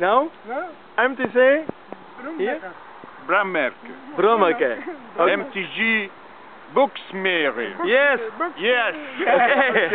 No? No? MTC, Brammerke. Brammerke. Brommeke. MTG Booksmere. Yes. Yes. Okay.